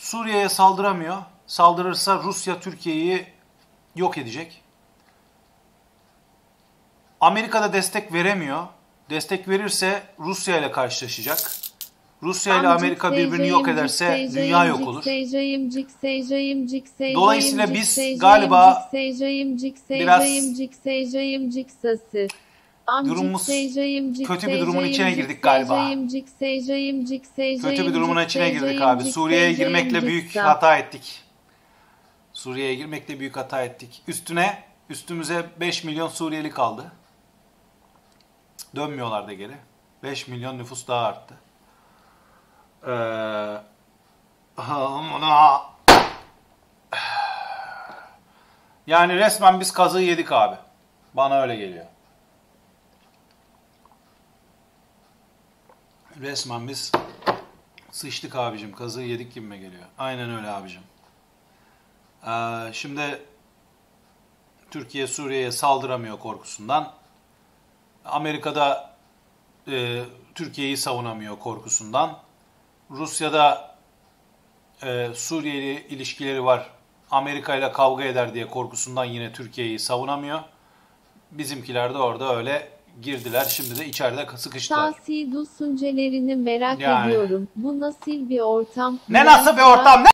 Suriye'ye saldıramıyor. Saldırırsa Rusya Türkiye'yi yok edecek. Amerika'da destek veremiyor. Destek verirse Rusya ile karşılaşacak. Rusya ile Amerika birbirini yok ederse dünya yok olur. Dolayısıyla biz galiba biraz Amcık, durumumuz seycayımcık, kötü bir durumun içine girdik galiba. seycayımcık, seycayımcık, Kötü bir durumun içine girdik abi. Suriye'ye girmekle büyük hata ettik. Suriye'ye girmekle büyük hata ettik. Üstüne üstümüze 5 milyon Suriyeli kaldı. Dönmüyorlar da geri. 5 milyon nüfus daha arttı. Ee, yani resmen biz kazığı yedik abi. Bana öyle geliyor. Resmen biz sıçtık abicim. Kazığı yedik gibime geliyor. Aynen öyle abicim. Ee, şimdi Türkiye Suriye'ye saldıramıyor korkusundan. Amerika'da e, Türkiye'yi savunamıyor korkusundan. Rusya'da e, Suriye ile ilişkileri var. Amerika ile kavga eder diye korkusundan yine Türkiye'yi savunamıyor. Bizimkiler de orada öyle girdiler. Şimdi de içeride sıkıştılar. Tahsil suncelerini merak Yani. ediyorum. Bu nasıl bir ortam? Ne nasıl bir ortam? Ne